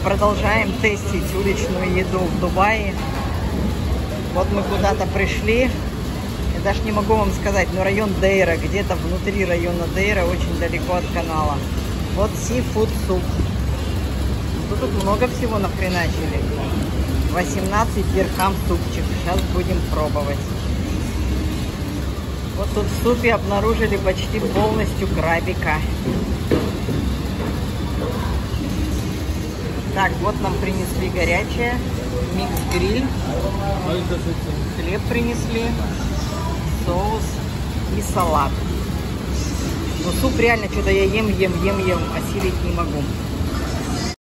продолжаем тестить уличную еду в Дубае. Вот мы куда-то пришли. Я даже не могу вам сказать, но район Дейра, где-то внутри района Дейра, очень далеко от канала. Вот сифуд суп. Ну, Тут много всего нахреначили. 18 дирхам супчик. Сейчас будем пробовать. Вот тут в супе обнаружили почти полностью крабика. Так, вот нам принесли горячее, микс-гриль, хлеб принесли, соус и салат. Но суп реально что-то я ем, ем, ем, ем, осилить не могу.